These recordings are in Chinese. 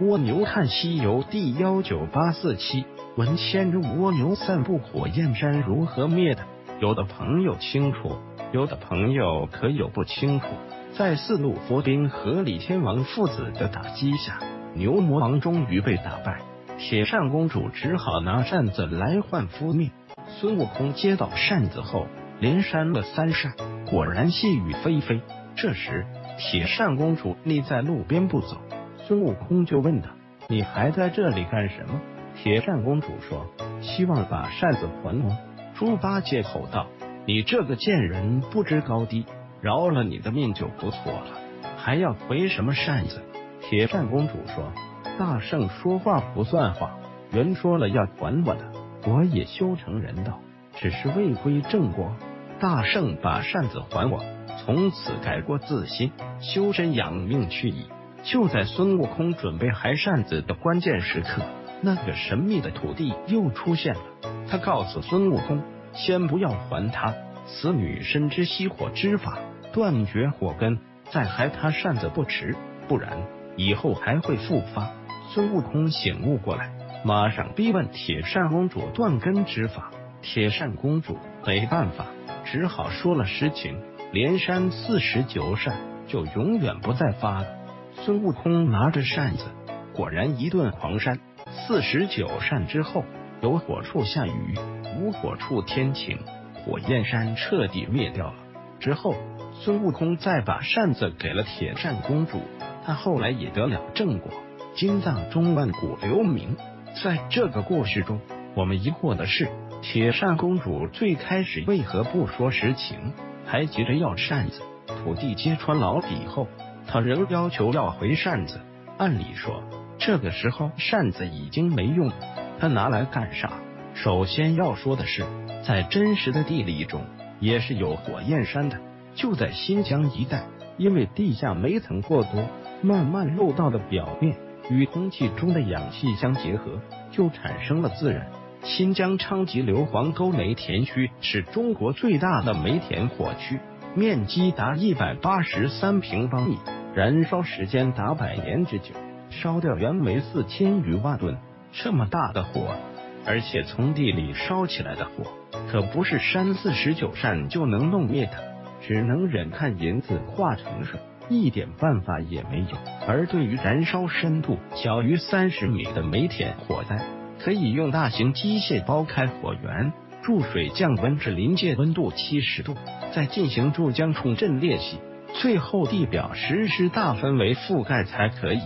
蜗牛看西游第幺九八四期，文牵着蜗牛散步，火焰山如何灭的？有的朋友清楚，有的朋友可有不清楚。在四路佛兵和李天王父子的打击下，牛魔王终于被打败，铁扇公主只好拿扇子来换敷面。孙悟空接到扇子后，连扇了三扇，果然细雨霏霏。这时，铁扇公主立在路边不走。孙悟空就问他：“你还在这里干什么？”铁扇公主说：“希望把扇子还我。”猪八戒吼道：“你这个贱人不知高低，饶了你的命就不错了，还要回什么扇子？”铁扇公主说：“大圣说话不算话，原说了要还我的，我也修成人道，只是未归正果。大圣把扇子还我，从此改过自新，修身养命去矣。”就在孙悟空准备还扇子的关键时刻，那个神秘的土地又出现了。他告诉孙悟空，先不要还他，此女深知熄火之法，断绝火根，再还他扇子不迟，不然以后还会复发。孙悟空醒悟过来，马上逼问铁扇公主断根之法。铁扇公主没办法，只好说了实情，连扇四十九扇，就永远不再发了。孙悟空拿着扇子，果然一顿狂扇。四十九扇之后，有火处下雨，无火处天晴，火焰山彻底灭掉了。之后，孙悟空再把扇子给了铁扇公主，他后来也得了正果，金藏中万古留名。在这个故事中，我们疑惑的是，铁扇公主最开始为何不说实情，还急着要扇子？土地揭穿老底后。他仍要求要回扇子。按理说，这个时候扇子已经没用，他拿来干啥？首先要说的是，在真实的地理中，也是有火焰山的，就在新疆一带。因为地下煤层过多，慢慢漏到的表面与空气中的氧气相结合，就产生了自燃。新疆昌吉硫磺沟煤田区是中国最大的煤田火区。面积达一百八十三平方米，燃烧时间达百年之久，烧掉原煤四千余万吨。这么大的火，而且从地里烧起来的火，可不是扇四十九扇就能弄灭的，只能忍看银子化成水，一点办法也没有。而对于燃烧深度小于三十米的煤田火灾，可以用大型机械剥开火源。注水降温至临界温度七十度，再进行注浆重振裂隙，最后地表实施大氛围覆盖才可以。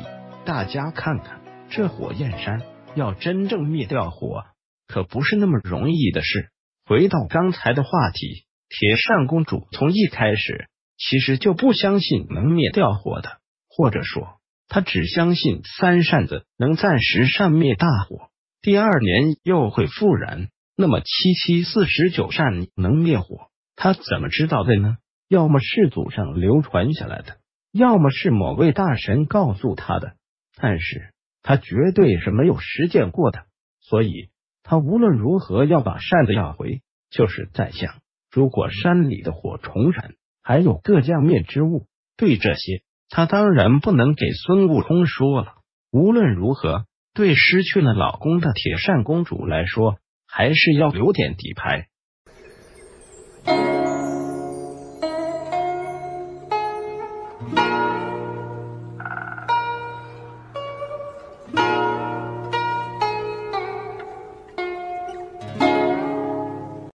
大家看看，这火焰山要真正灭掉火，可不是那么容易的事。回到刚才的话题，铁扇公主从一开始其实就不相信能灭掉火的，或者说，她只相信三扇子能暂时扇灭大火，第二年又会复燃。那么七七四十九扇能灭火，他怎么知道的呢？要么是祖上流传下来的，要么是某位大神告诉他的。但是他绝对是没有实践过的，所以他无论如何要把扇子要回。就是在想，如果山里的火重燃，还有各将灭之物，对这些他当然不能给孙悟空说了。无论如何，对失去了老公的铁扇公主来说。还是要留点底牌。